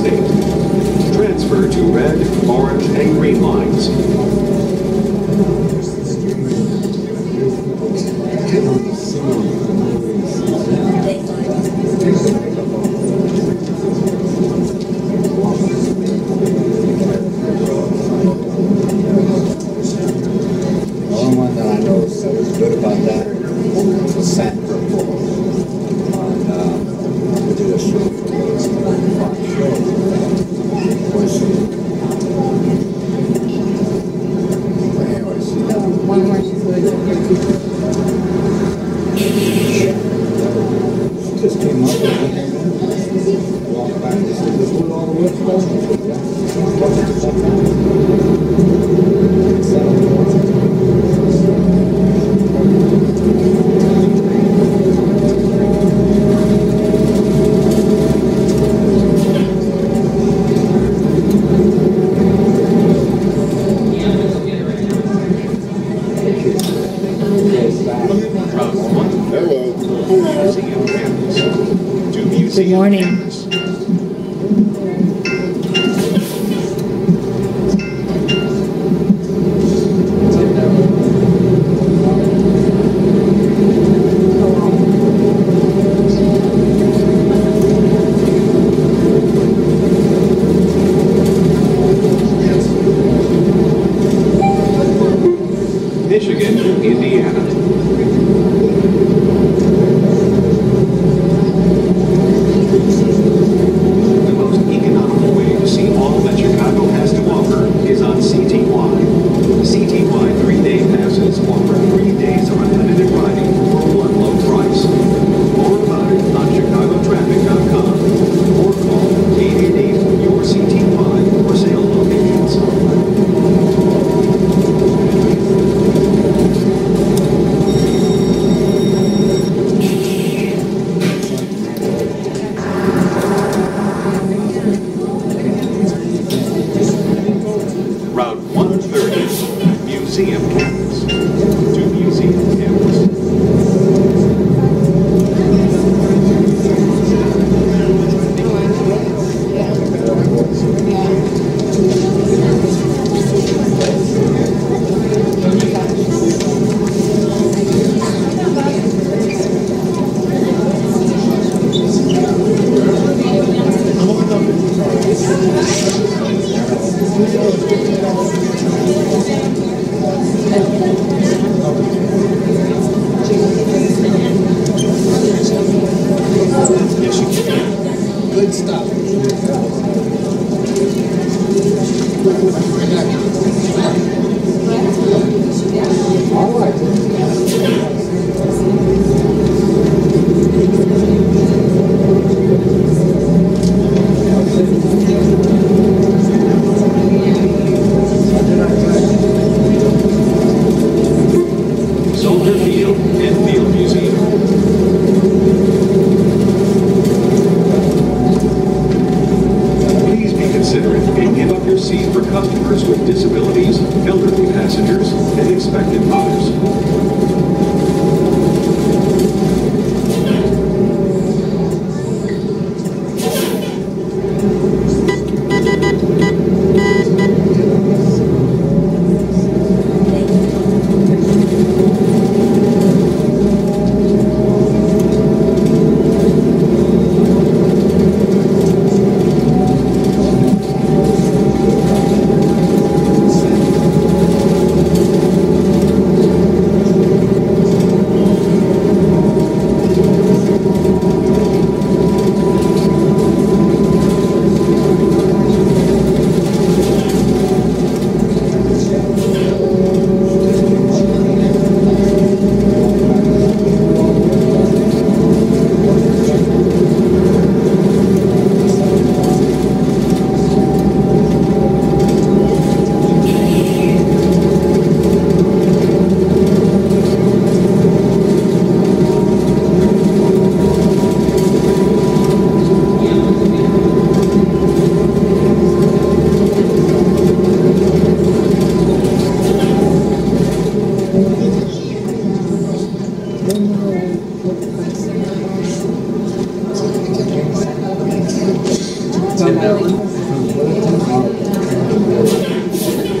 state. Transfer to red, orange, and green lines. morning. Michigan, Indiana.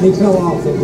they fell off the